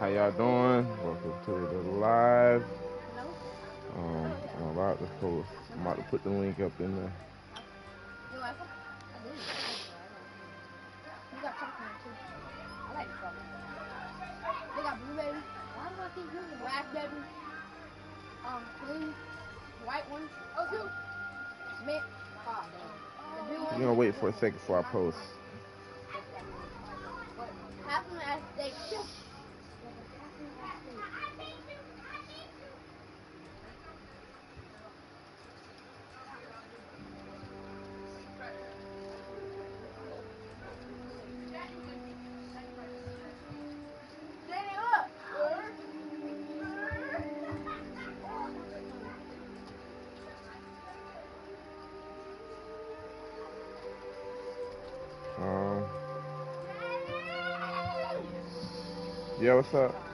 How y'all doing? Welcome to the live. Um, I'm about to post. I'm about to put the link up in there. You. You? Um, green, white. Oh. Mint. Blue You're gonna wait for a second before I post. Half of them. Um, yeah, what's up?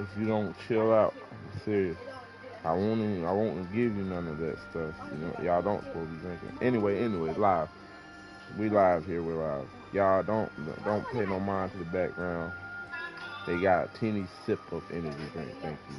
If you don't chill out, I'm serious. I won't even, I won't give you none of that stuff. You know, y'all don't supposed to be drinking. Anyway, anyway, live. We live here. We're live. Y'all don't don't pay no mind to the background. They got a teeny sip of energy drink. Thank you.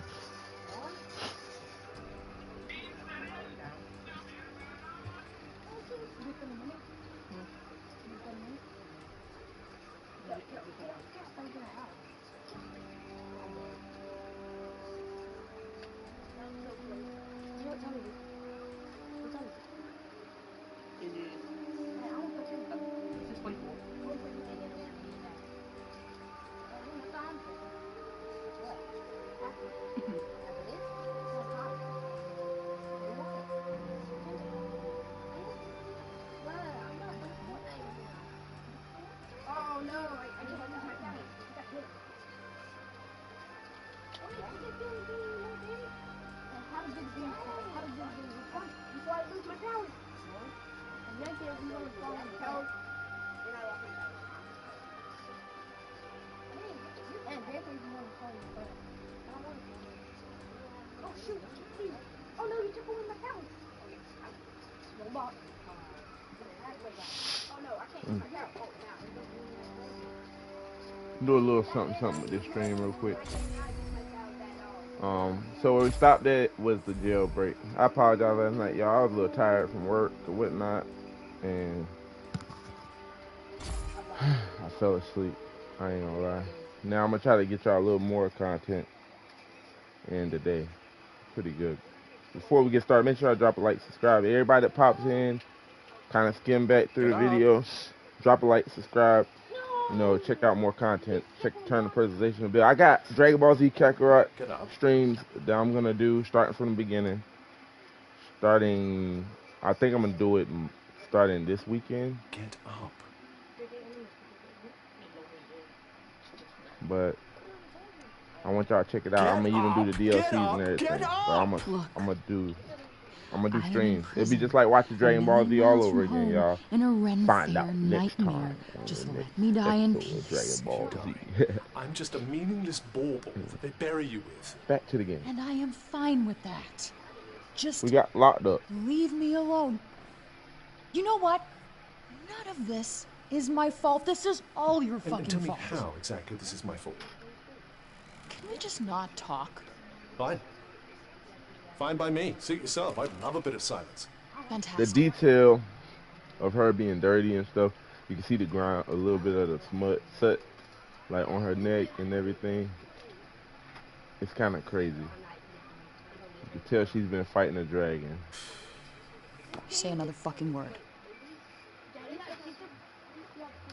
Oh shoot! Oh no, you took away my talent. Oh no, I can't. I got oh now. do a little something something with this stream real quick. Um, so where we stopped at was the jailbreak. I apologize last night, y'all. I was a little tired from work or whatnot, and I fell asleep. I ain't gonna lie. Now I'm gonna try to get y'all a little more content in the day. Pretty good. Before we get started, make sure I drop a like, subscribe. Everybody that pops in, kind of skim back through the videos, drop a like, subscribe. You know, check out more content. Check turn the presentation a bit. I got Dragon Ball Z Kakarot streams that I'm gonna do starting from the beginning. Starting, I think I'm gonna do it starting this weekend. Get up. But I want y'all to check it out. I'm gonna even do the DLCs up, and everything. get So I'm gonna, I'm gonna do, I'm gonna do I am streams. It'll be just like watching Dragon Ball Z all over again, y'all. In a Find out next nightmare. time. Just let next me die in peace. Dragon Ball Z. I'm just a meaningless bauble mm. that they bury you with. Back to the game. And I am fine with that. Just We got locked up. leave me alone. You know what? None of this is my fault. This is all your And, fucking and tell me fault. how exactly this is my fault. Can we just not talk? Fine. Fine by me. Suit yourself. I love a bit of silence. Fantastic. The detail of her being dirty and stuff, you can see the ground, a little bit of the smut, soot, like on her neck and everything. It's kind of crazy. You can tell she's been fighting a dragon. Say another fucking word.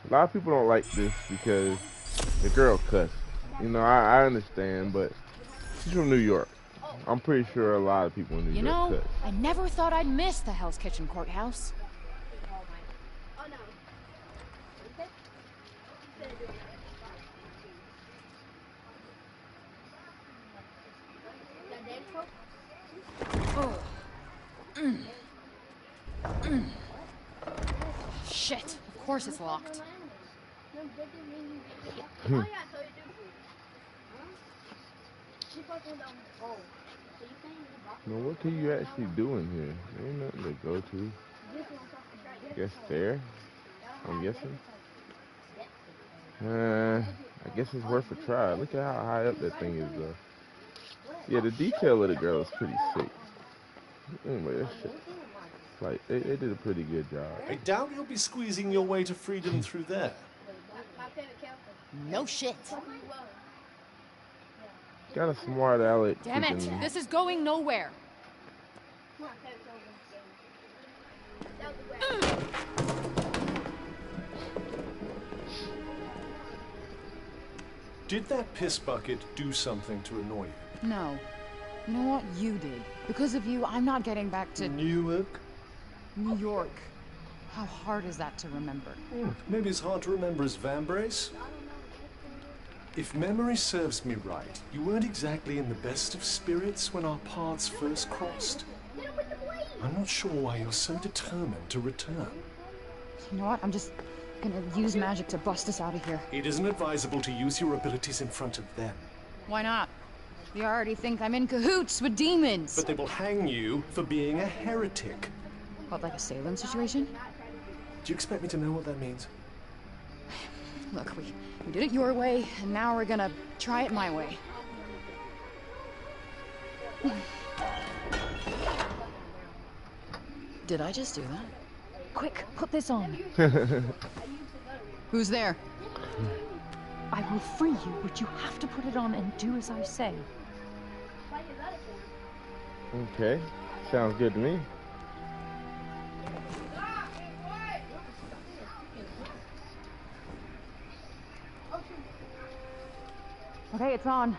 A lot of people don't like this because the girl cussed. You know, I, I understand, but she's from New York. I'm pretty sure a lot of people in New You York You know. I never thought I'd miss the Hell's Kitchen courthouse. Oh no. That dead? Shit. Of course it's locked. Hmm. No, that didn't mean you- Oh yeah, so you do. Huh? She fucking um. Oh. So you saying you bought Now, what can you actually do in here? There ain't nothing to go to. this one off the track? Guess fair. I'm guessing. Uh, I guess it's worth a try. Look at how high up that thing is, though. Yeah, the detail of the girl is pretty sick. Anyway, that shit. Like, they, they did a pretty good job. I doubt you'll be squeezing your way to freedom through there. My favorite character. No shit. Got a smart aleck. Damn it. freaking- This is going nowhere. My favorite character. That was the way. Did that piss bucket do something to annoy you? No. You know what? You did. Because of you, I'm not getting back to Newark? New York. How hard is that to remember? Hmm, maybe it's hard to remember as Vambrace. If memory serves me right, you weren't exactly in the best of spirits when our paths first crossed. I'm not sure why you're so determined to return. You know what? I'm just gonna use magic to bust us out of here. It isn't advisable to use your abilities in front of them, Why not? They already think I'm in cahoots with demons. but they will hang you for being a heretic. What, like a Salem situation? Do you expect me to know what that means? Look, we, we did it your way, and now we're gonna try it my way. Did I just do that? Quick, put this on. Who's there? I will free you, but you have to put it on and do as I say. Okay. Sounds good to me. Okay, it's on.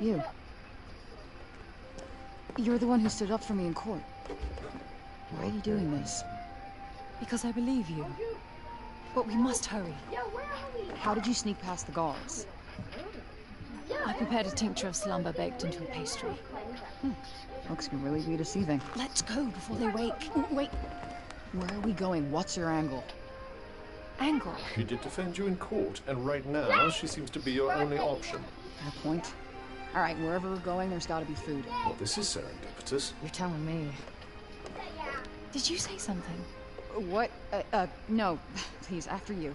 You. You're the one who stood up for me in court. Why are you doing this? Because I believe you. But we must hurry. How did you sneak past the guards? I prepared a tincture of slumber baked into a pastry. Hmm. Looks can really be deceiving. Let's go before they wake. Wait. Where are we going? What's your angle? Angle. She did defend you in court, and right now she seems to be your only option. Fair point. All right, wherever we're going, there's got to be food. Well, this is serendipitous. You're telling me. Did you say something? What? Uh, uh, no. Please, after you.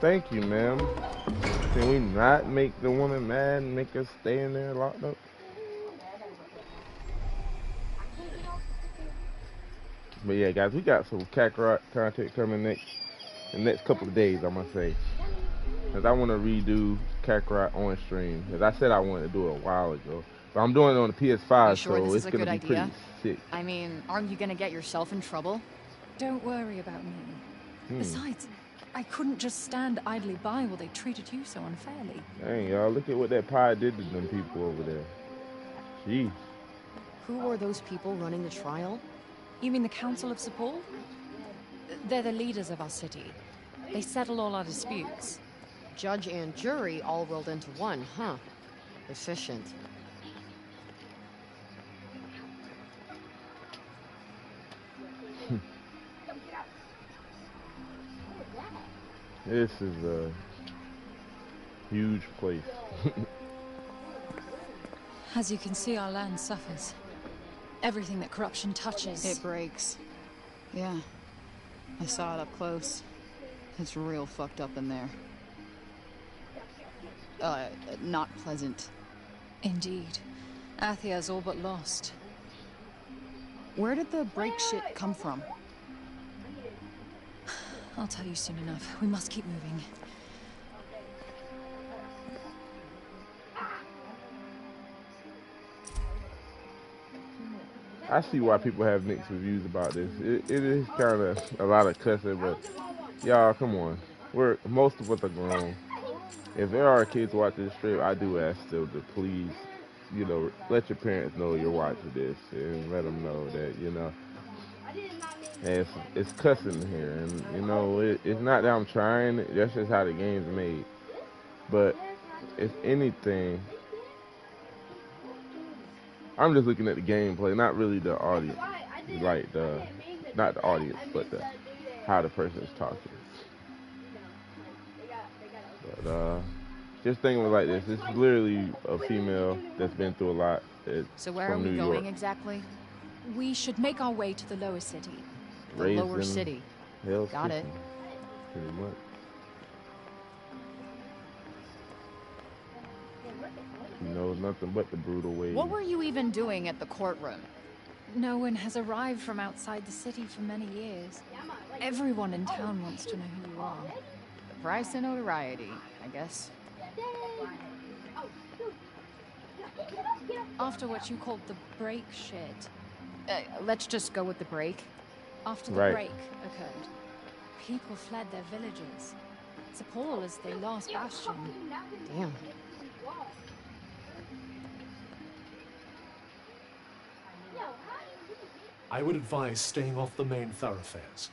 Thank you, ma'am. Can we not make the woman mad and make her stay in there locked up? But yeah, guys, we got some Kakarot content coming next, the next couple of days, I must say. Cause I want to redo Kakarot on stream. Cause I said I wanted to do it a while ago, but I'm doing it on the PS5, sure so it's a gonna good be pretty idea? sick. I mean, aren't you gonna get yourself in trouble? Don't worry about me. Hmm. Besides, I couldn't just stand idly by while they treated you so unfairly. Dang, y'all, look at what that pie did to them people over there. Jeez. Who are those people running the trial? You mean the Council of Cipal? They're the leaders of our city. They settle all our disputes. Judge and jury all rolled into one, huh? Efficient. Hmm. This is a huge place. As you can see, our land suffers. Everything that corruption touches. It breaks. Yeah. I saw it up close. It's real fucked up in there. Uh, not pleasant. Indeed. Athia's all but lost. Where did the break shit come from? I'll tell you soon enough. We must keep moving. I see why people have mixed reviews about this. It, it is kind of a lot of cussing, but y'all, come on. We're most of us are grown. If there are kids watching this strip, I do ask them to please, you know, let your parents know you're watching this and let them know that you know. It's, it's cussing here, and you know, it, it's not that I'm trying. That's just how the game's made. But if anything, I'm just looking at the gameplay, not really the audience, like the, not the audience, but the how the person is talking. But uh, just thinking like this, this is literally a female that's been through a lot. It's So where from are we New going York. exactly? We should make our way to the lower city. The Raised lower city. Hell Got it. Pretty much. He knows nothing but the brutal ways. What were you even doing at the courtroom? No one has arrived from outside the city for many years. Everyone in town wants to know who you are. The price of notoriety, I guess. After what you called the break shit. Uh, let's just go with the break. After the Right. break occurred, people fled their villages. Cipal is their last bastion. Damn. I would advise staying off the main thoroughfares.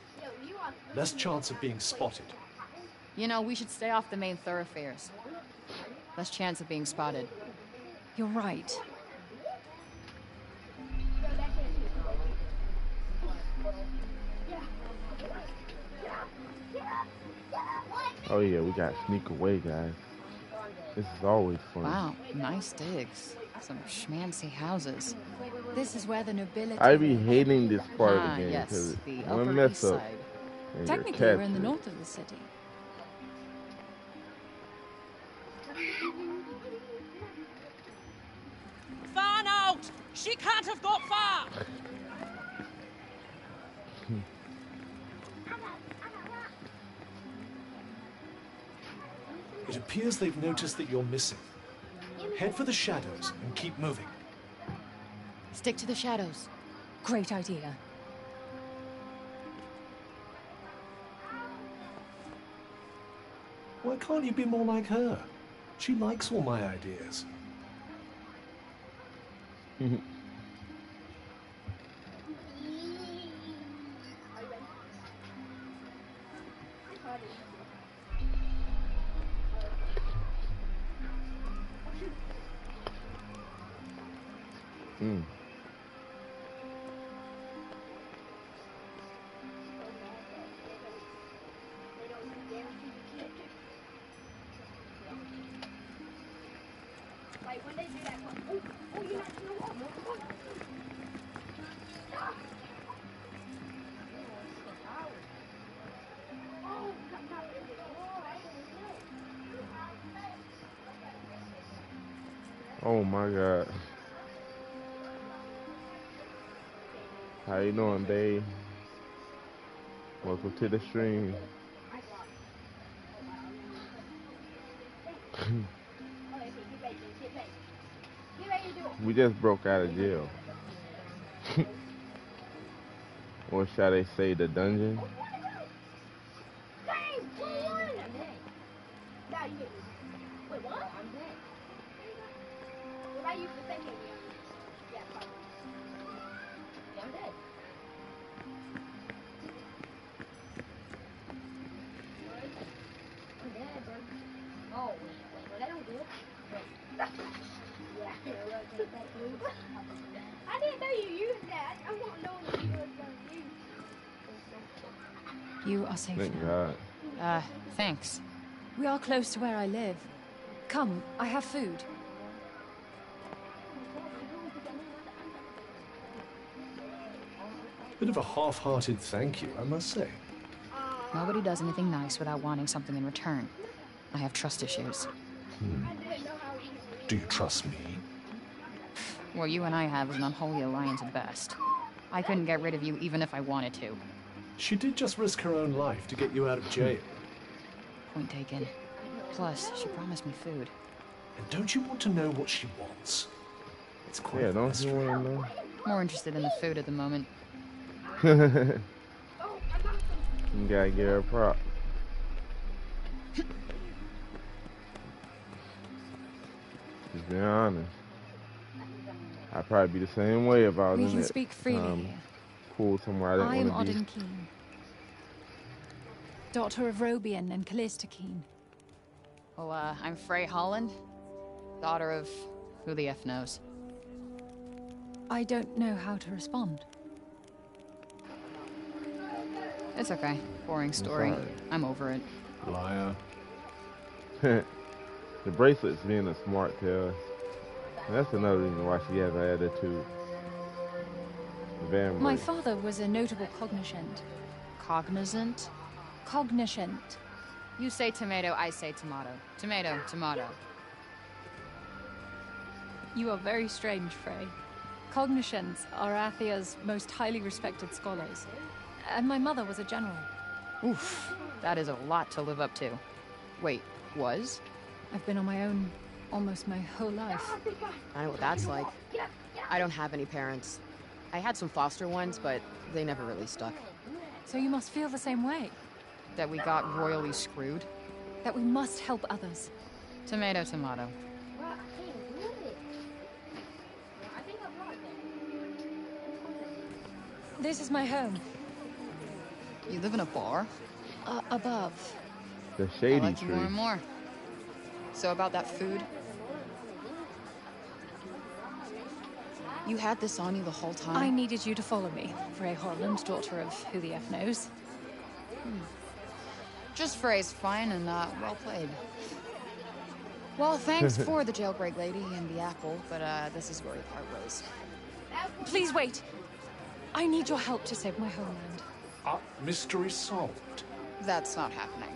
Less chance of being spotted. You know, we should stay off the main thoroughfares. Less chance of being spotted. You're right. Oh yeah, we got to sneak away, guys. This is always fun. Wow, nice digs. Some schmancy houses. This is where the nobility. I be hating this part ah, of the game because the one Upper mess East up and Technically, we're in the north of the city. Far out! She can't have got far! It appears they've noticed that you're missing. Head for the shadows and keep moving. Stick to the shadows. Great idea. Why can't you be more like her? She likes all my ideas. Oh my god. How you doing, babe? Welcome to the stream. we just broke out of jail. or shall they say the dungeon? Close to where I live. Come, I have food. Bit of a half-hearted thank you, I must say. Nobody does anything nice without wanting something in return. I have trust issues. Hmm. Do you trust me? What you and I have is an unholy alliance at best. I couldn't get rid of you even if I wanted to. She did just risk her own life to get you out of jail. Point taken. Plus, she promised me food. And don't you want to know what she wants? It's quite Yeah, don't you want to know? More interested in the food at the moment. you gotta get her a prop. Just be honest. I'd probably be the same way if I was We in can that, speak freely um, here. pool somewhere I I didn't am want to Auden be. Keen, daughter of Robian and Callista Keen. Well, uh, I'm Frey Holland, daughter of who the F knows. I don't know how to respond. It's okay. Boring story. alright. I'm over it. Liar. the bracelet's being a smart tail. That's another reason why she has an attitude. Van My father was a notable cognizant. Cognizant? Cognizant. You say tomato, I say tomato. Tomato, tomato. You are very strange, Frey. Cognizants are Athia's most highly respected scholars. And my mother was a general. Oof, that is a lot to live up to. Wait, was? I've been on my own almost my whole life. I know what that's like. I don't have any parents. I had some foster ones, but they never really stuck. So you must feel the same way. That we got royally screwed? That we must help others. Tomato, tomato. This is my home. You live in a bar? Uh, above. The I shady like you tree. more and more. So about that food? You had this on you the whole time? I needed you to follow me, Frey Holland, daughter of who the F knows. Just phrase fine and uh, well played. Well, thanks for the jailbreak lady and the apple, but uh, this is where we part ways. Please wait. I need your help to save my homeland. Ah, mystery solved. That's not happening.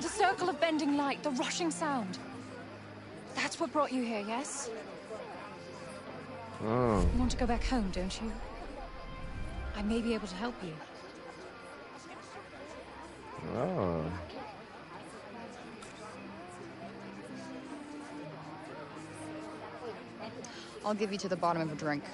The circle of bending light, the rushing sound. That's what brought you here, yes? Oh. You want to go back home, don't you? I may be able to help you. Oh. I'll give you to the bottom of a drink.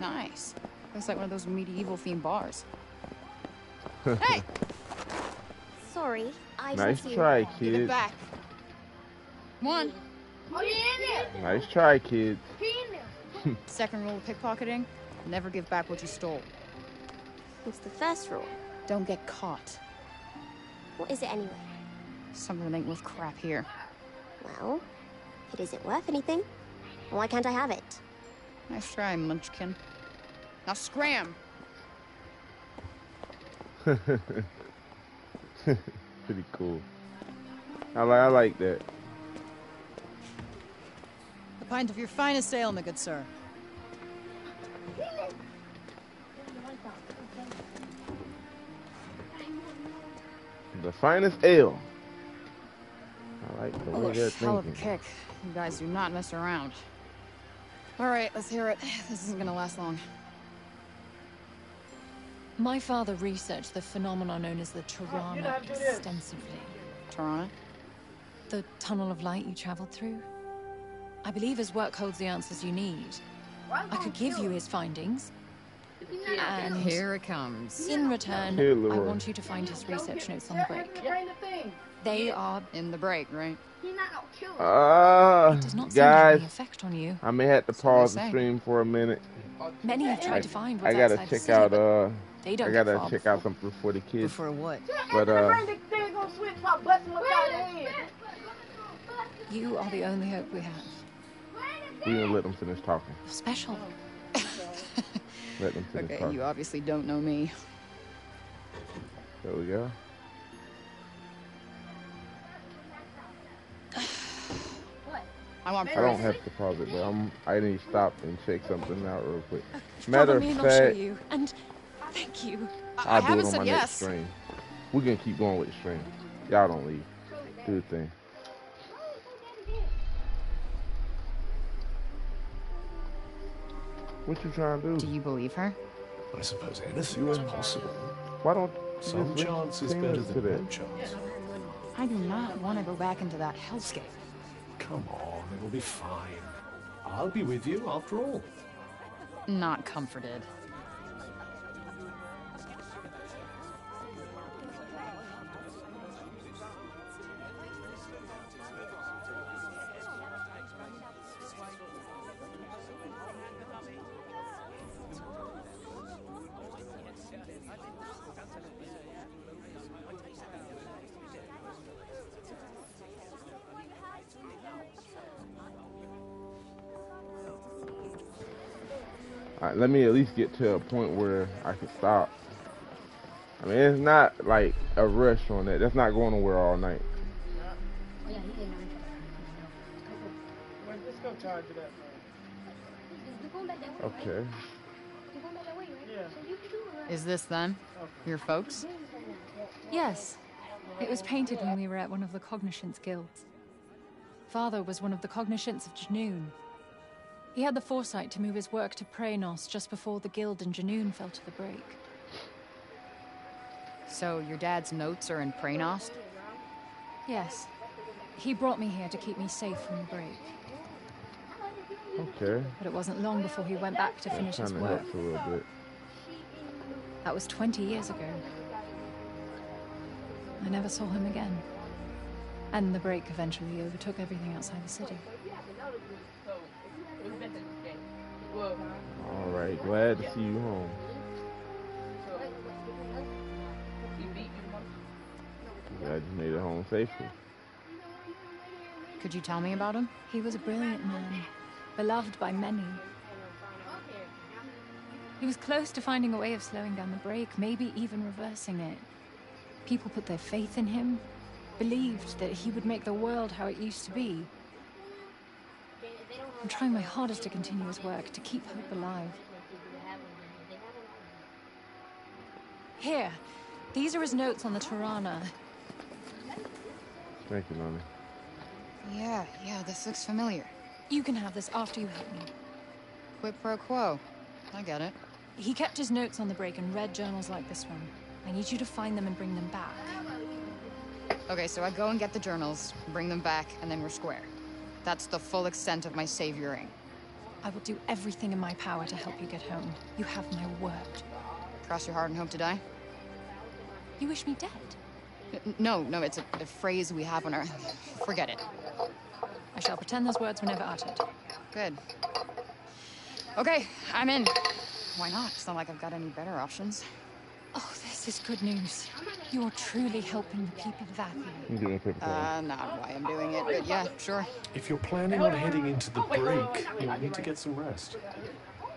Nice. Looks like one of those medieval themed bars. hey! Sorry, I Nice just try, Give it kid. back. One. Oh, he in there. Nice try, kids. He in there. Second rule of pickpocketing never give back what you stole. What's the first rule? Don't get caught. What is it anyway? Something that ain't worth crap here. Well, it isn't worth anything. Why can't I have it? Nice try, Munchkin. Now scram! Pretty cool. I like I like that. A pint of your finest ale, my good sir. The finest ale. I like the Oh, way they're hell of a kick. You guys do not mess around. All right, let's hear it. This isn't gonna last long. My father researched the phenomenon known as the Tirana extensively. Tirana? The tunnel of light you traveled through? I believe his work holds the answers you need. I could give you his findings. And Here it comes. in return, I want you to find his research notes on the break. They are. In the break, right? Ah, It does not seem to have guys, effect on you. I may have to That's what they pause the stream for a minute. Many have tried to find what's I gotta outside the check city, out. but Uh, they I don't gotta get far check out something for the kids. Before what? But uh, You are the only hope we have. We gonna let them finish talking. Special. Let them finish Okay, talking. you obviously don't know me. There we go. I want I don't have to pause it, but I'm. I need to stop and check something out real quick. Matter of fact, you. And thank you. I, I I'll do it on my yes. next stream. We're gonna keep going with the stream. Y'all don't leave. Do the thing. What you trying to Do do? you believe her? I suppose anything is possible. Why don't Some chance is better than that? no chance. I do not want to go back into that hellscape. Come on, it'll be fine. I'll be with you after all. Not comforted. Alright, let me at least get to a point where I can stop. I mean, it's not like a rush on that. That's not going nowhere all night. Oh, yeah, he didn't. Let's go charge it up. You're going back that way, right? Okay. You're going back that way, right? Yeah. So you can do it, right? Is this them? Your folks? Yes. It was painted when we were at one of the Cognoscence guilds. Father was one of the Cognoscents of Junoon. He had the foresight to move his work to Praenost just before the guild in Junoon fell to the break. So your dad's notes are in Praenost? Yes. He brought me here to keep me safe from the break. Okay. But it wasn't long before he went back to That finish his kind of work. helps a little bit. That was 20 years ago. I never saw him again. And the break eventually overtook everything outside the city. All right. Glad to see you home. Glad you made it home safely. Could you tell me about him? He was a brilliant man, beloved by many. He was close to finding a way of slowing down the break, maybe even reversing it. People put their faith in him, believed that he would make the world how it used to be. I'm trying my hardest to continue his work, to keep hope alive. Here, these are his notes on the Tirana. Thank you, Nani. Yeah, yeah, this looks familiar. You can have this after you help me. Quid pro quo. I get it. He kept his notes on the break and read journals like this one. I need you to find them and bring them back. Okay, so I go and get the journals, bring them back, and then we're square. That's the full extent of my savioring. I will do everything in my power to help you get home. You have my word. Cross your heart and hope to die? You wish me dead? No, no, it's a, a phrase we have on our... Forget it. I shall pretend those words were never uttered. Good. Okay, I'm in. Why not? It's not like I've got any better options. This is good news. You're truly helping the people of Athia. I'm giving paper towel. Uh, not why I'm doing it, but yeah, sure. If you're planning on heading into the break, you'll need to get some rest.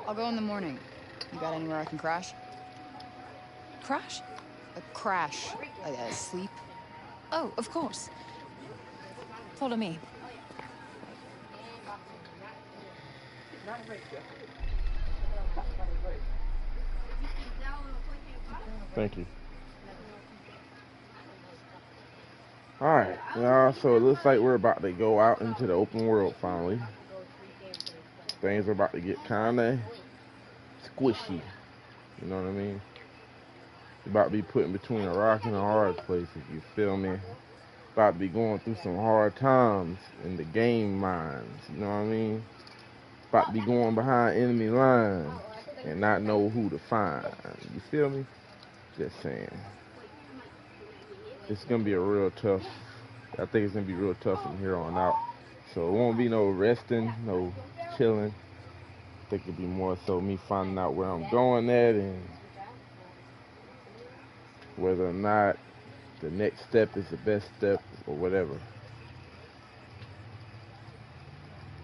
I'll go in the morning. You got anywhere I can crash? Crash? A crash. Uh, uh, sleep? Oh, of course. Follow me. Thank you. Alright, so it looks like we're about to go out into the open world finally. Things are about to get kinda squishy. You know what I mean? About to be put in between a rock and a hard place, if you feel me. About to be going through some hard times in the game mines, you know what I mean? About to be going behind enemy lines and not know who to find. You feel me? Just saying. It's gonna be a real tough. I think it's gonna be real tough from here on out. So it won't be no resting, no chilling. I think it'll be more so me finding out where I'm going at and whether or not the next step is the best step or whatever.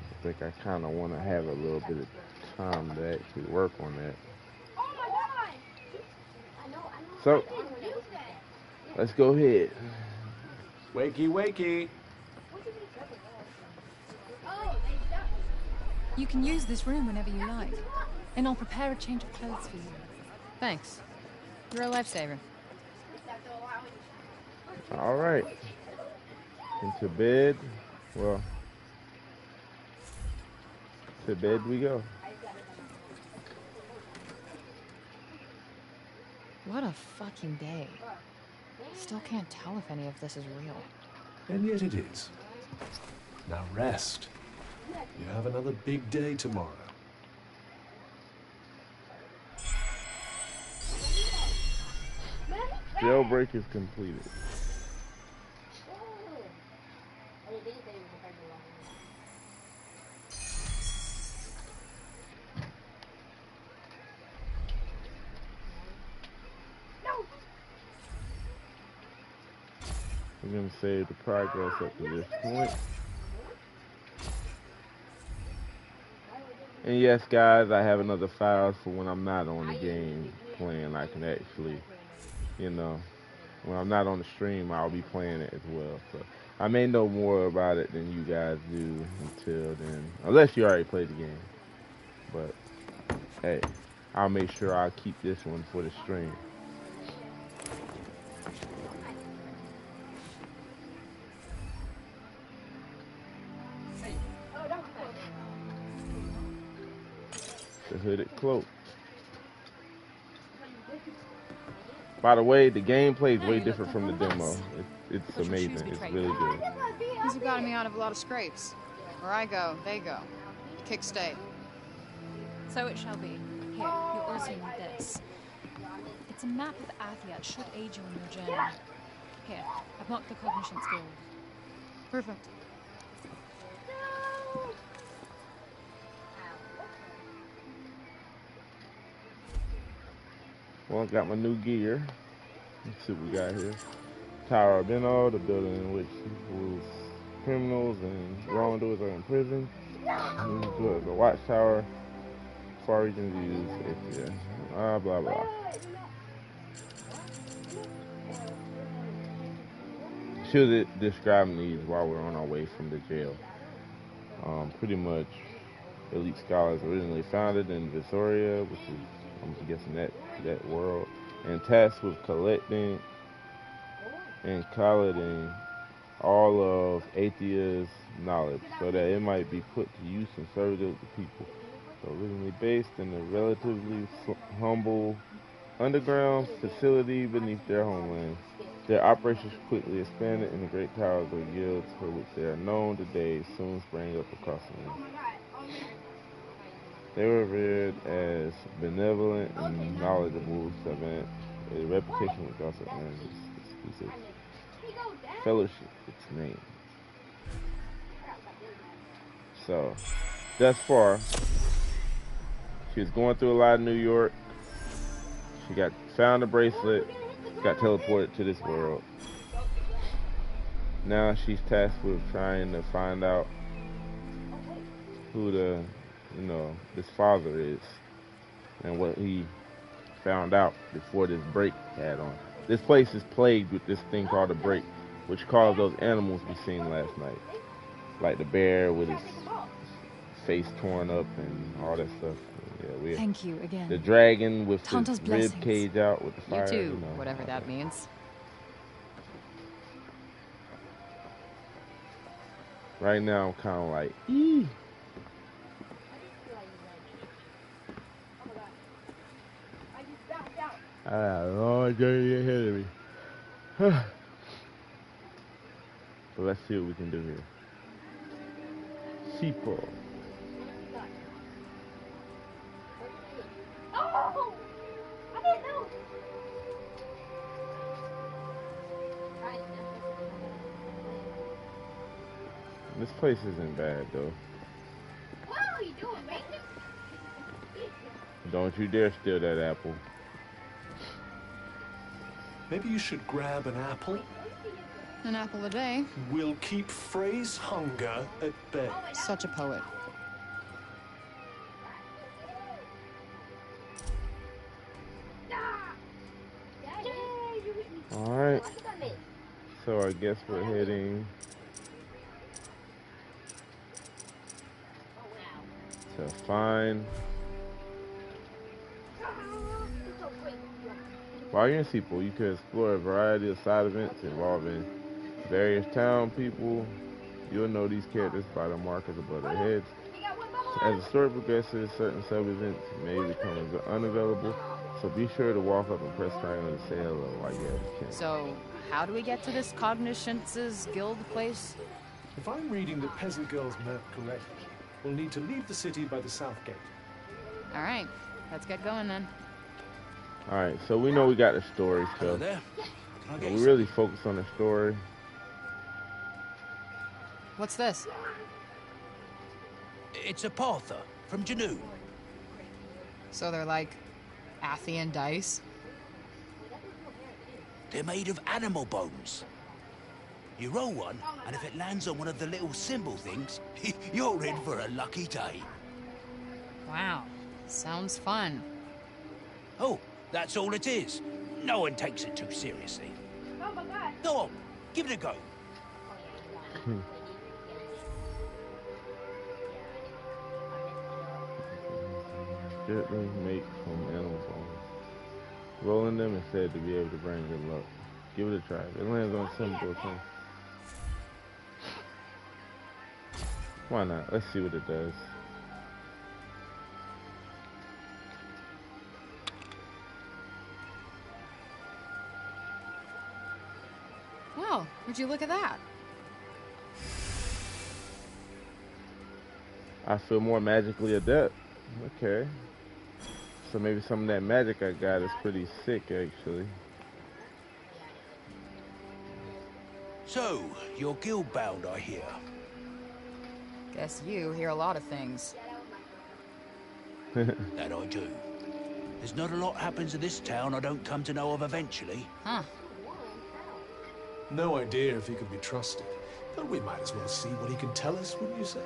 I think I kind of want to have a little bit of time to actually work on that. So, let's go ahead. Wakey, wakey. You can use this room whenever you like. And I'll prepare a change of clothes for you. Thanks. You're a lifesaver. All right. Into bed. Well, to bed we go. What a fucking day. Still can't tell if any of this is real. And yet it is. Now rest. You have another big day tomorrow. Jailbreak is completed. I'm gonna save the progress up to this point. And yes, guys, I have another file for when I'm not on the game playing. I can actually you know, when I'm not on the stream, I'll be playing it as well. So I may know more about it than you guys do until then, unless you already played the game. But hey, I'll make sure I keep this one for the stream. The hooded cloak. By the way, the gameplay is way different from the demo. It, it's amazing. It's really good. These have gotten me out of a lot of scrapes. Where I go, they go. Kick stay. So it shall be. Here, you also need this. It's a map of Athia. It should aid you on your journey. Here, I've marked the Cognition's Guild. Perfect. Well, I got my new gear. Let's see what we got here. Tower of Beno, the building in which criminals and wrongdoers are in prison. The watchtower, far reaching views, yeah. Blah, blah, blah. Should describe these while we're on our way from the jail. Um, pretty much, Elite Scholars originally founded in Visoria, which is, I'm guessing that that world, and tasked with collecting and collating all of Athia's knowledge so that it might be put to use and service of the people. So originally based in a relatively humble underground facility beneath their homeland, their operations quickly expanded and the great towers or guilds for which they are known today soon sprang up across the land. They were revered as benevolent and knowledgeable savant, a reputation which also earned exclusive fellowship its name. So, thus far, she was going through a lot of New York. She got found a bracelet, got teleported to this world. Now she's tasked with trying to find out who the you know, this father is and what he found out before this break had on. This place is plagued with this thing called a break, which caused those animals we seen last night. Like the bear with his face torn up and all that stuff. Yeah, we Thank you again. The dragon with Tanta's the rib cage out with the fire. You too, you know, whatever that means. Right now, I'm kind of like, ee. Ah, oh, I got a long journey ahead of me. but let's see what we can do here. Cipal. Oh! I didn't know. This place isn't bad though. What are you doing? Don't you dare steal that apple. Maybe you should grab an apple. An apple a day. Will keep Frey's hunger at bay. Such a poet. Alright. So I guess we're heading to find While you're in Cipal, you can explore a variety of side events involving various town people. You'll know these characters by the markers above their heads. As the story progresses, certain sub-events may become unavailable, so be sure to walk up and press triangle to say hello while you're at the camp. So, how do we get to this Cognition's guild place? If I'm reading the peasant girl's map correctly, we'll need to leave the city by the south gate. All right, let's get going then. All right, so we know we got the story, so we really focus on the story. What's this? It's a Partha from Junoon. So they're like Athian dice? They're made of animal bones. You roll one, and if it lands on one of the little symbol things, you're in for a lucky day. Wow, sounds fun. Oh, that's all it is. no one takes it too seriously. Oh my god. Go on, give it a go. Hmm. Gently make from animal bones. Rolling them is said to be able to bring good luck. Give it a try. It lands on simple thing. Why not? Let's see what it does. Would you look at that? I feel more magically adept. Okay. So maybe some of that magic I got is pretty sick, actually. So, you're guild bound, I hear. Guess you hear a lot of things. That I do. There's not a lot happens in this town I don't come to know of eventually. Huh. No idea if he can be trusted, but we might as well see what he can tell us, wouldn't you say?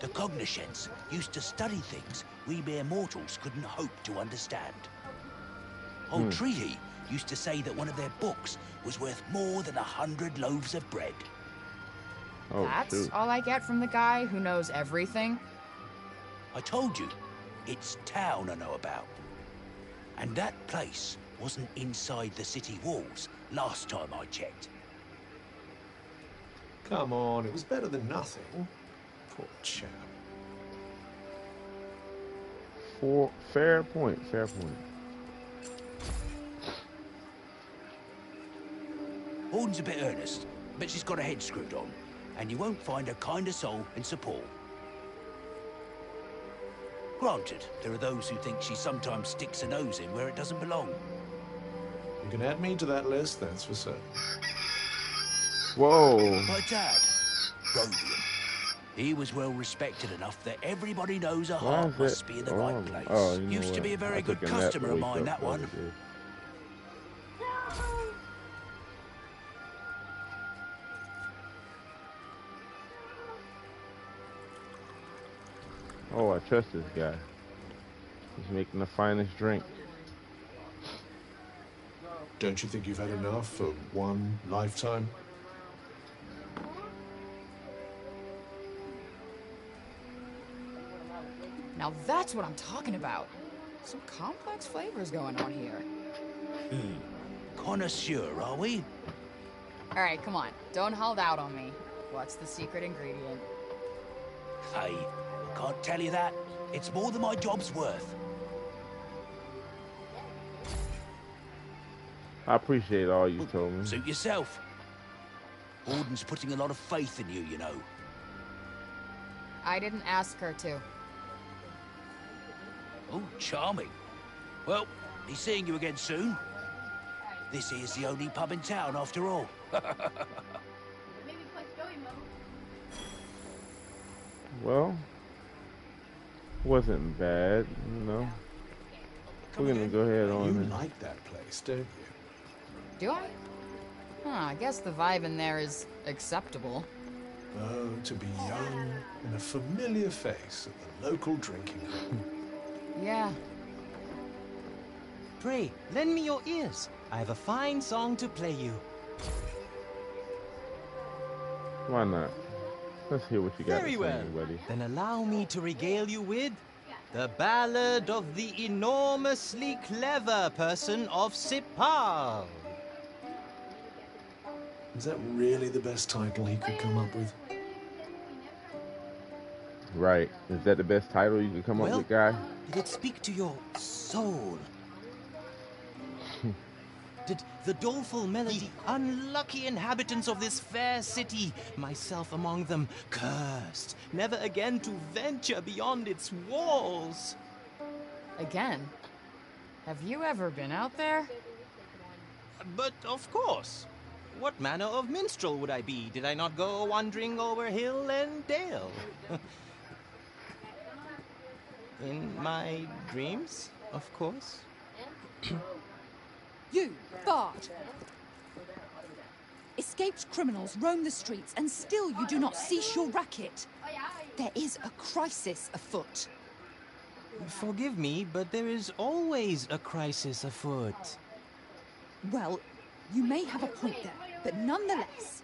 The Cognoscents used to study things we mere mortals couldn't hope to understand. Old Hmm. Treaty used to say that one of their books was worth more than a hundred loaves of bread. Oh, That's shoot. all I get from the guy who knows everything. I told you, it's town I know about. And that place wasn't inside the city walls last time I checked. Come on, it was better than nothing. Poor chap. For, fair point, fair point. Auden's a bit earnest, but she's got her head screwed on. And you won't find a kinder soul in support. Granted, there are those who think she sometimes sticks her nose in where it doesn't belong. You can add me to that list, that's for certain. Whoa. My dad, Rodian. He was well respected enough that everybody knows a heart must be in the oh, right place. Oh, you know Used to be a very I good took a nap to customer of mine, that the one. Oh, I trust this guy. He's making the finest drink. Don't you think you've had enough for one lifetime? Now that's what I'm talking about. Some complex flavors going on here. Hmm. Connoisseur, are we? All right, come on. Don't hold out on me. What's the secret ingredient? Hey, I can't tell you that. It's more than my job's worth. I appreciate all you told me. Suit yourself. Auden's putting a lot of faith in you, you know. I didn't ask her to. Oh, charming. Well, be seeing you again soon. This is the only pub in town, after all. Maybe play story mode. Well, wasn't bad, you know. We're gonna go ahead on. You and- like that place, don't you? Do I? Huh, I guess the vibe in there is acceptable. Oh, to be young and a familiar face at the local drinking hall. Yeah. Pray, lend me your ears. I have a fine song to play you. Why not? Let's hear what you got Very well. say, buddy. Then allow me to regale you with the ballad of the enormously clever person of Cipal. Is that really the best title he could come up with? Right. Is that the best title you could come Well- up with, guy? Did it speak to your soul? Did the doleful melody, unlucky inhabitants of this fair city, myself among them, cursed, never again to venture beyond its walls? Again. Have you ever been out there? But of course. What manner of minstrel would I be did I not go wandering over hill and dale? In my dreams, of course. You, Bard! Escaped criminals roam the streets, and still you do not cease your racket. There is a crisis afoot. Forgive me, but there is always a crisis afoot. Well, you may have a point there, but nonetheless.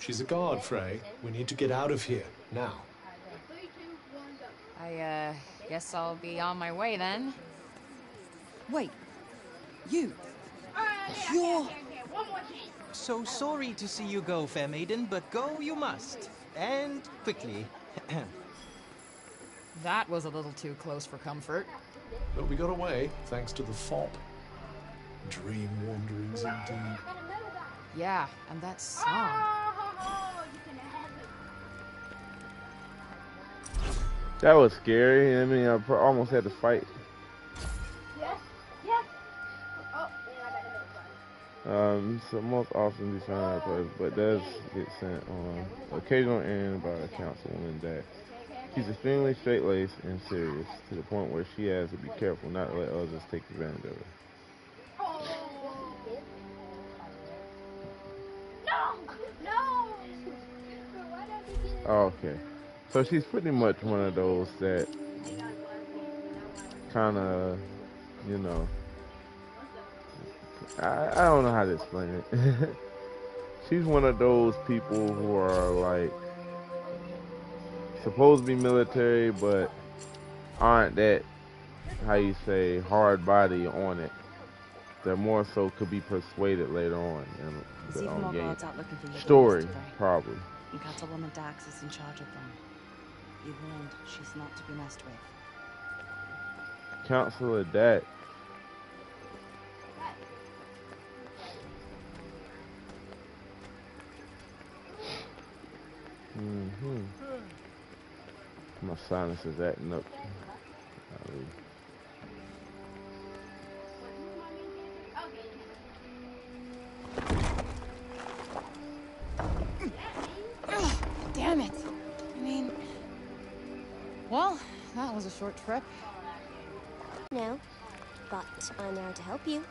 She's a guard, Frey. We need to get out of here, now. I, uh, guess I'll be on my way then. Wait. You. You're. So sorry to see you go, fair maiden, but go you must. And quickly. that was a little too close for comfort. But we got away, thanks to the fop. Dream wanderings indeed. Yeah, and that song. That was scary. I mean, I almost had to fight. Yeah, I got the Um, so most often be found out place, but does get sent on occasional errand by a councilwoman that she's extremely straight-laced and serious to the point where she has to be careful not to let others take advantage of her. No! No! Oh, okay. So she's pretty much one of those that kind of, you know, I, I don't know how to explain it. she's one of those people who are like supposed to be military, but aren't that, how you say, hard body on it. They're more so could be persuaded later on in the um, game. guards out looking for you. Story, probably. Councilwoman Dax is in charge of them. You warned she's not to be messed with. Counselor Dak. Mm-hmm. My sinus is acting up. Golly. Damn it. I mean. Well, that was a short trip. No, but I'm there to help you.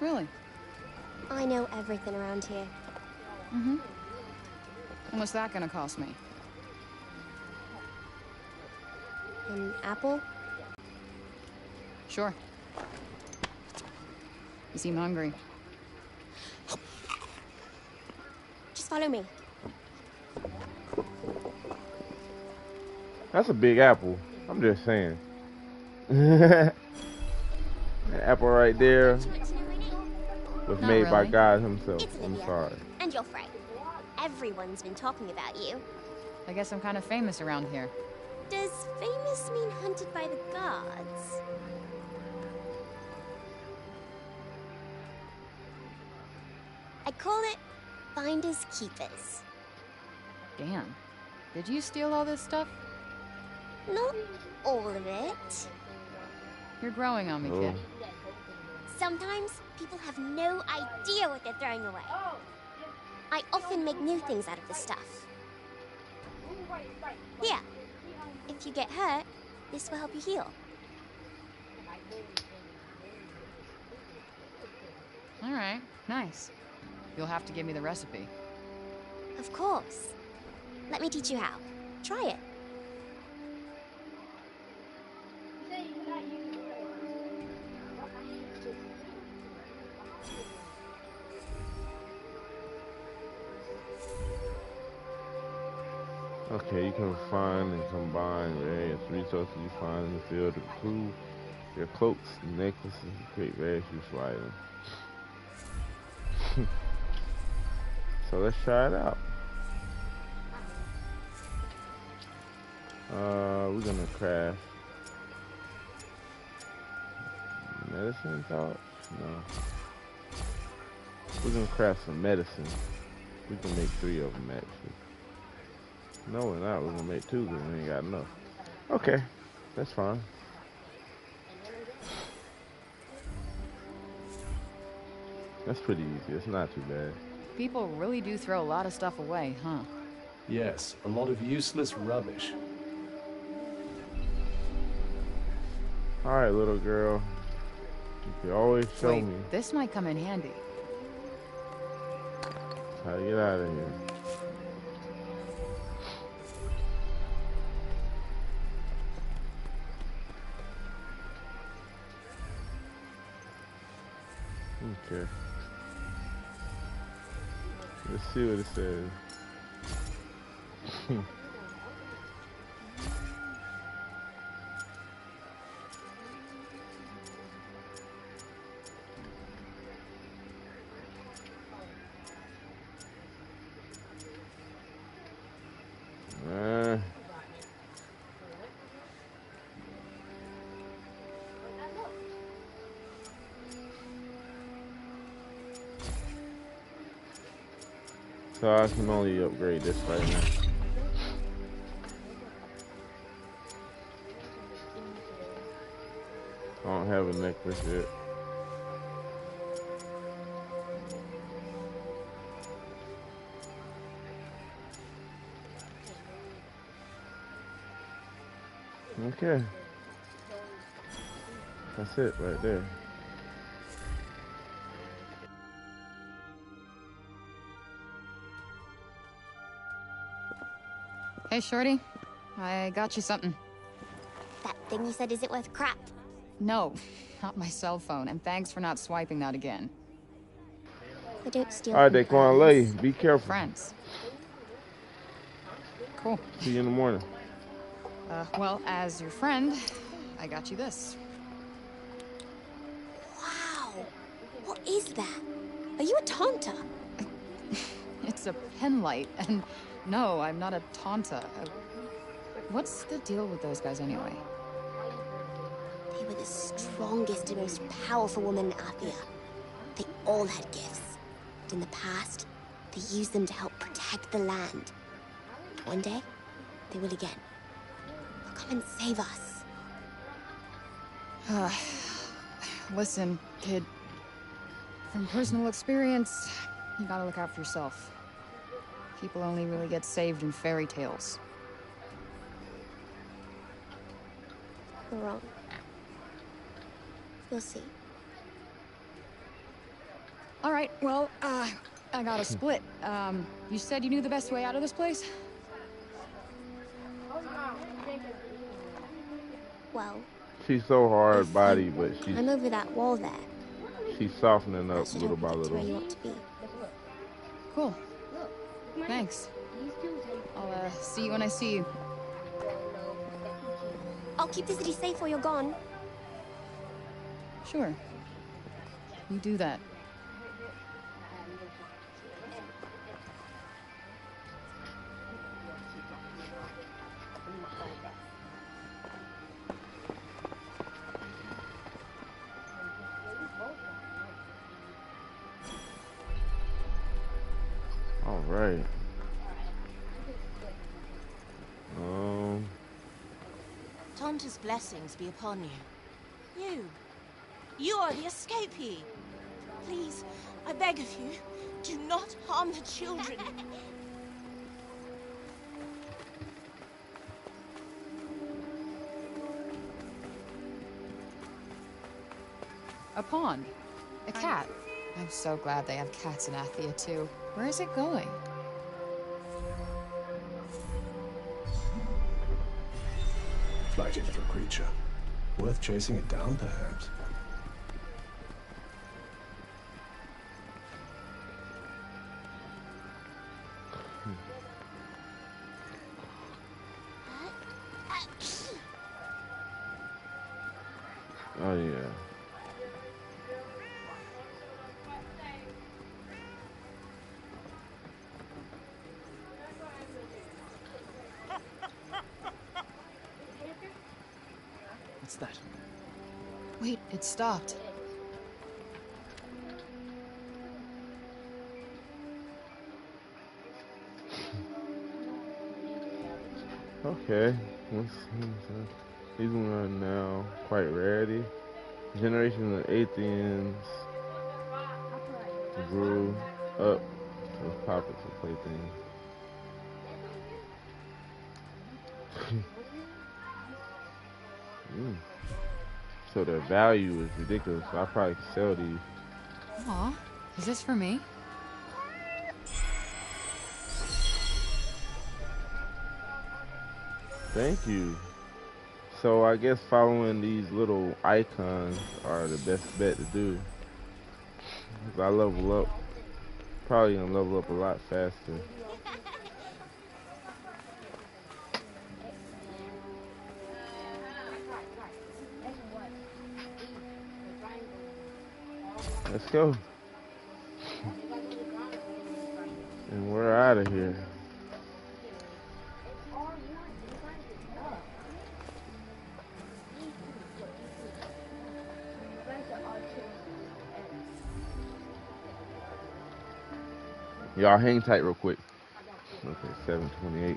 Really? I know everything around here. Mm-hmm. How much that gonna cost me? An apple? Sure. You seem hungry. Just follow me. That's a big apple. I'm just saying. that apple right there eh? was Not made by. God himself. I'm sorry. And you're Frey. Everyone's been talking about you. I guess I'm kind of famous around here. Does famous mean hunted by the gods? I call it finders keepers. Damn. Did you steal all this stuff? Not all of it. You're growing on me, kid. Sometimes people have no idea what they're throwing away. I often make new things out of the stuff. Here, if you get hurt, this will help you heal. All right, nice. You'll have to give me the recipe. Of course. Let me teach you how. Try it. Can find and combine various resources you find in the field improve your cloaks necklaces and create various useful items. so let's try it out. Uh, we're gonna craft medicine thoughts? No. We're gonna craft some medicine. We can make three of them actually. No, we're not. We're gonna make two because we ain't got enough. Okay, that's fine. That's pretty easy. It's not too bad. People really do throw a lot of stuff away, huh? Yes, a lot of useless rubbish. All right, little girl. You can always show Wait, me this might come in handy. how to get out of here. Okay. Let's see what it says. so I can only upgrade this right now. I don't have a necklace yet. Okay. That's it right there. Hey, Shorty. I got you something. That thing you said isn't worth crap. No, not my cell phone, and thanks for not swiping that again. I don't steal. All right, from Daquan Lay, be careful. Friends. Cool. See you in the morning. Uh, well, as your friend, I got you this. Wow. What is that? Are you a Tanta? It's a pen light, and no, I'm not a Tanta. Uh, what's the deal with those guys anyway? They were the strongest and most powerful women in Athia. They all had gifts. And in the past, they used them to help protect the land. One day, they will again. They'll come and save us. Uh, listen, kid. From personal experience, you gotta look out for yourself. People only really get saved in fairy tales. You're wrong. You'll see. All right, well, uh, I got a split. Um, you said you knew the best way out of this place? Well, She's so hard body, but she's I'm over that wall there. she's softening up little by you get where you little. want to be. Cool. Thanks. I'll, uh, see you when I see you. I'll keep the city safe while you're gone. Sure. You do that. Blessings be upon you. You. You are the escapee. Please, I beg of you, do not harm the children. A pond. A cat. I'm so glad they have cats in Athia, too. Where is it going? Flighty little creature. Worth chasing it down, perhaps. Stopped. Okay. These ones are now quite rarity. Generation of Athenians grew up with puppets and playthings. So their value is ridiculous. So I probably could sell these. Aw, is this for me? Thank you. So I guess following these little icons are the best bet to do. Cause I level up. Probably gonna level up a lot faster. Let's go. And we're out of here. Y'all hang tight real quick. Okay, 728.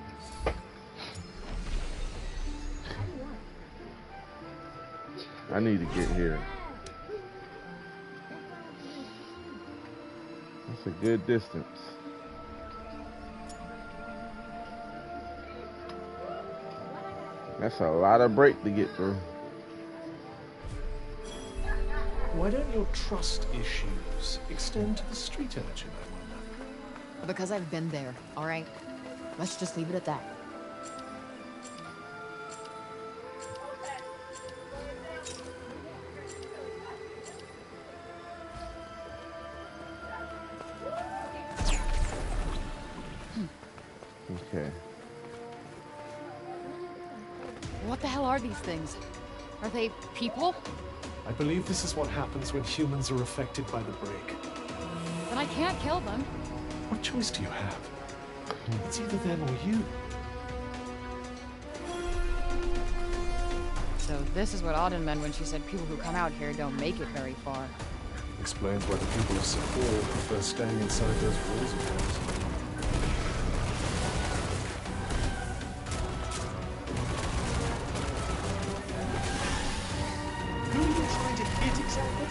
I need to get here. A good distance. That's a lot of break to get through. Why don't your trust issues extend to the street urchin, I wonder? Because I've been there, alright? Let's just leave it at that. People? I believe this is what happens when humans are affected by the break. Then I can't kill them. What choice do you have? It's either them or you. So this is what Auden meant when she said people who come out here don't make it very far. Explains why the people of Cipal prefer staying inside those walls of theirs. Trying exactly?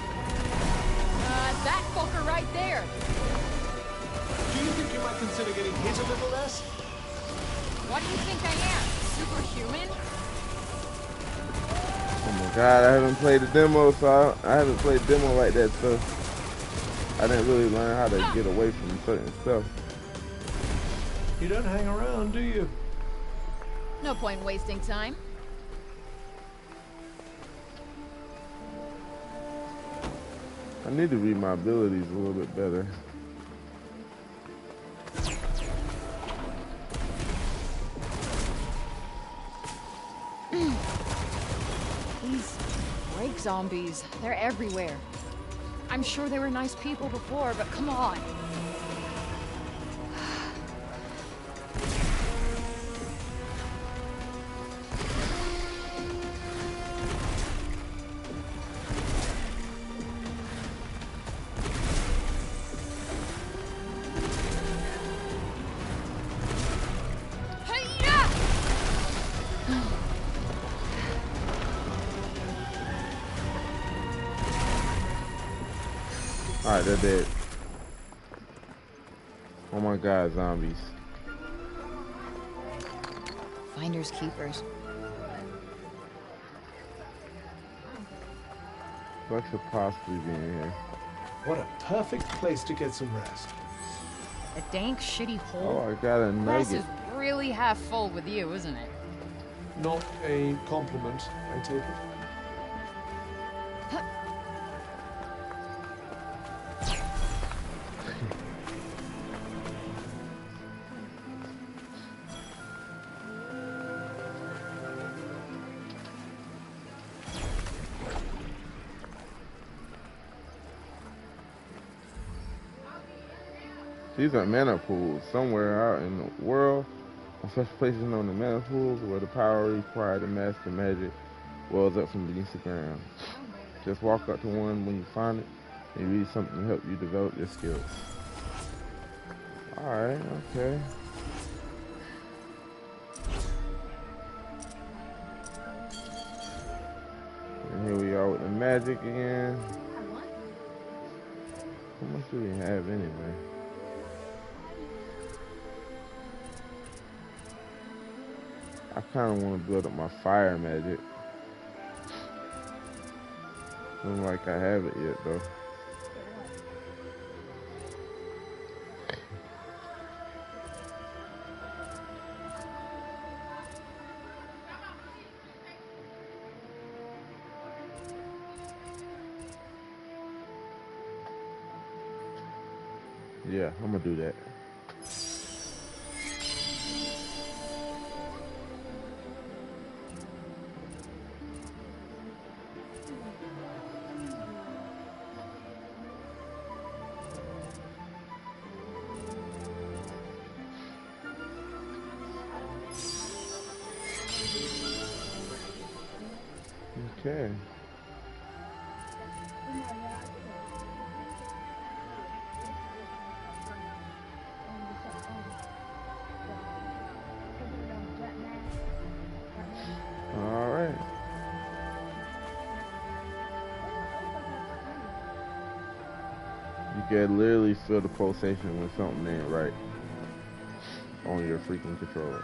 Uh, that fucker right there! Do you think you might consider getting hit a little less? What do you think I am? Superhuman? Oh my god, I haven't played the demo, so I, I haven't played demo like that, so I didn't really learn how to get away from certain stuff. You don't hang around, do you? No point wasting time. I need to read my abilities a little bit better. These break zombies, they're everywhere. I'm sure they were nice people before, but come on. Could possibly be in here? What a perfect place to get some rest. A dank, shitty hole. Oh, hole. I got a Glass nugget. is really half full with you, isn't it? Not a compliment, I take it. These are mana pools somewhere out in the world. On such places known as mana pools where the power required to master magic wells up from beneath the ground. Just walk up to one when you find it and read something to help you develop your skills. Alright, okay. And here we are with the magic again. How much do we have anyway? Kind of want to build up my fire magic. Don't like I have it yet though. Can literally feel the pulsation when something ain't right on your freaking controller.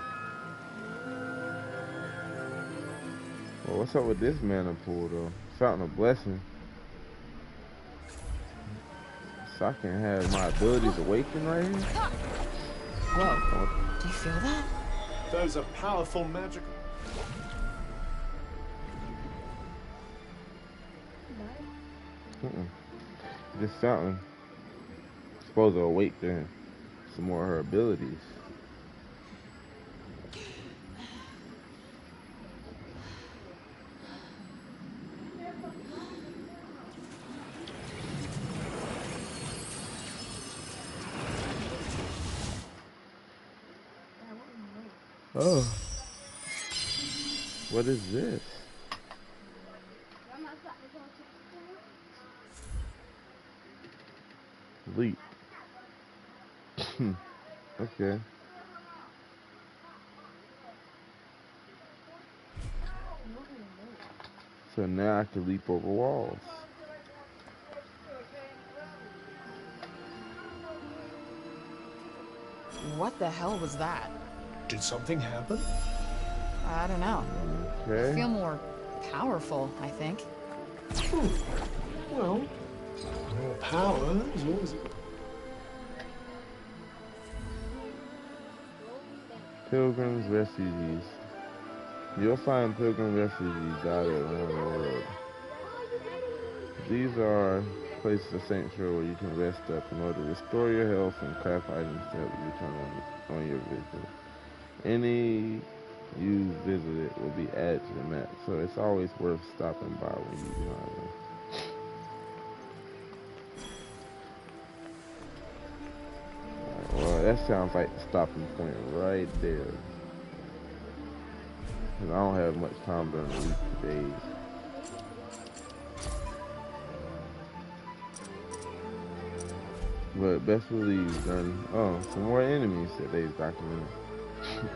Well, what's up with this mana pool though? Fountain of Blessing. So I can have my abilities awaken right here? Whoa. Do you feel that? Those are powerful magical. Mm-mm. This fountain is supposed to awaken some more of her abilities. Oh. What is this? Leap. okay. So now I can leap over walls. What the hell was that? Did something happen? I don't know. I feel more powerful, I think. Well, more power is always. Pilgrims, refugees. You'll find pilgrim refugees out at one world. These are places of sanctuary where you can rest up in order to restore your health and craft items to help you return on, on your visit. Any you visited will be added to the map, so it's always worth stopping by when you them. Well, that sounds like the stopping point right there. 'Cause I don't have much time during the week days. But best believe done. Oh, some more enemies they've documented.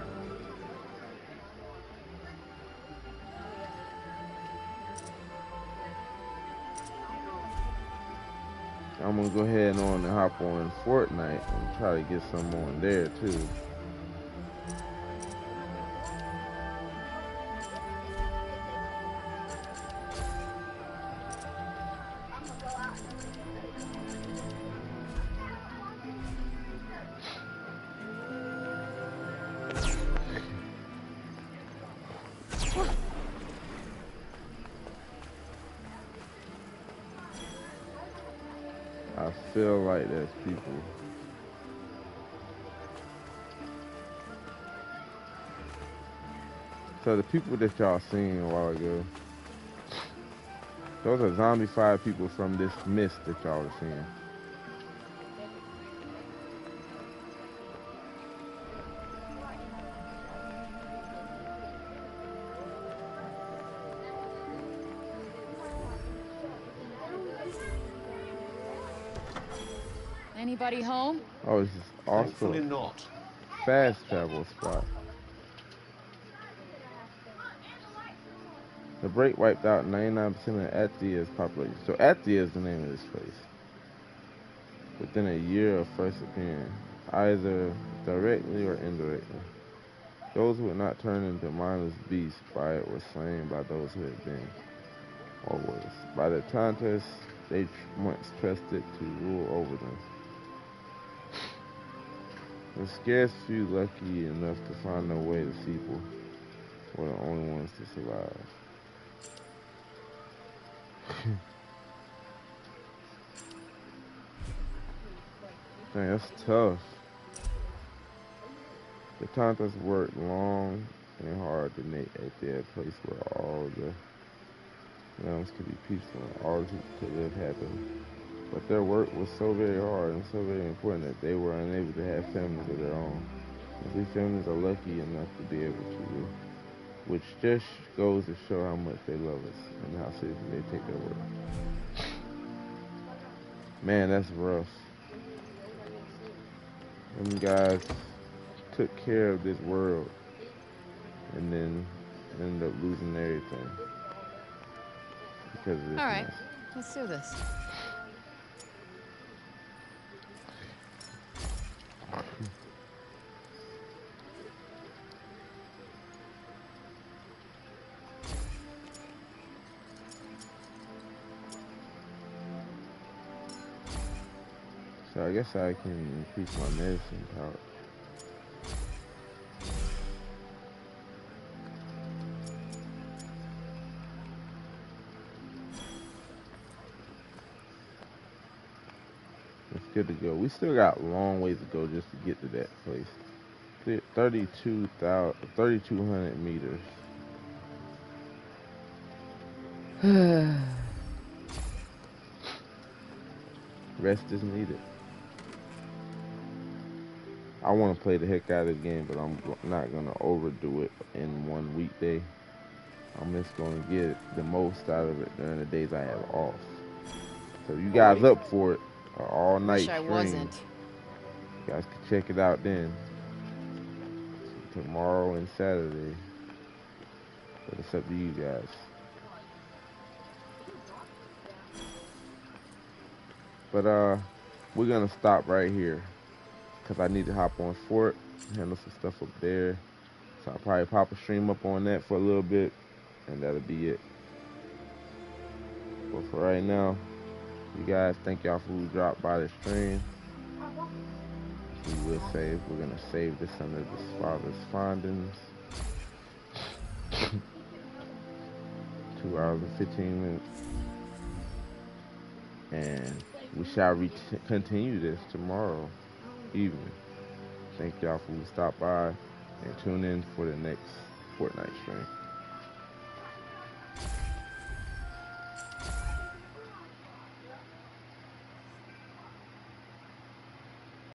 I'm gonna go ahead and on and hop on Fortnite and try to get some on there too. People that y'all seen a while ago, those are zombified people from this mist that y'all are seeing. Anybody home? Oh, this is awesome. Thankfully not. fast travel spot. The break wiped out 99% of Athia's population. So Athia is the name of this place. Within a year of first appearing, either directly or indirectly. Those who had not turned into mindless beasts by it were slain by those who had been, or was. By the Tantas, they once trusted to rule over them. The scarce few lucky enough to find their way to Cipal were the only ones to survive. Hmm. Dang, that's tough. The Tantas worked long and hard to make a place where all the realms could be peaceful and all the people could live happily. But their work was so very hard and so very important that they were unable to have families of their own. And these families are lucky enough to be able to live, which just goes to show how much they love us and how seriously they take their work. Man, that's rough. Them guys took care of this world and then ended up losing everything because of this. All right, mess. let's do this. So I guess I can increase my medicine power. It's good to go. We still got a long ways to go just to get to that place. Th- 32,000 3,200 meters. Rest is needed. I want to play the heck out of the game, but I'm not going to overdo it in one weekday. I'm just going to get the most out of it during the days I have off. So you guys up for it? all night Wish I stream. wasn't. You guys can check it out then. Tomorrow and Saturday. But it's up to you guys. But uh, we're gonna stop right here because I need to hop on Fort, handle some stuff up there. So I'll probably pop a stream up on that for a little bit, and that'll be it. But for right now, you guys, thank y'all for who dropped by the stream. We will save. We're gonna save this under this father's findings. Two hours and fifteen minutes, and we shall continue this tomorrow evening. Thank y'all for stopping by and tune in for the next Fortnite stream.